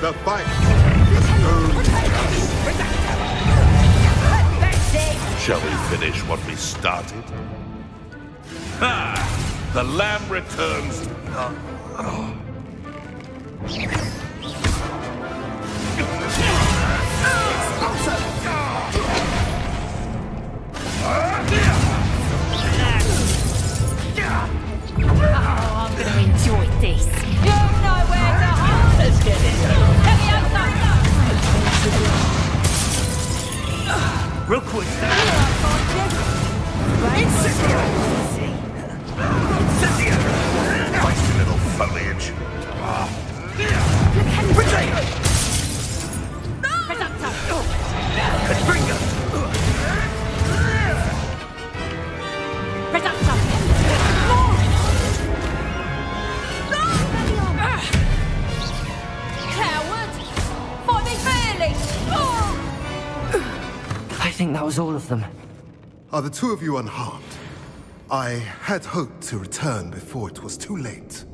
The fight. Shall we finish what we started? Ha! The lamb returns. Oh, I'm gonna enjoy this. Little foliage. Think that was all of them. Are the two of you unharmed? I had hoped to return before it was too late.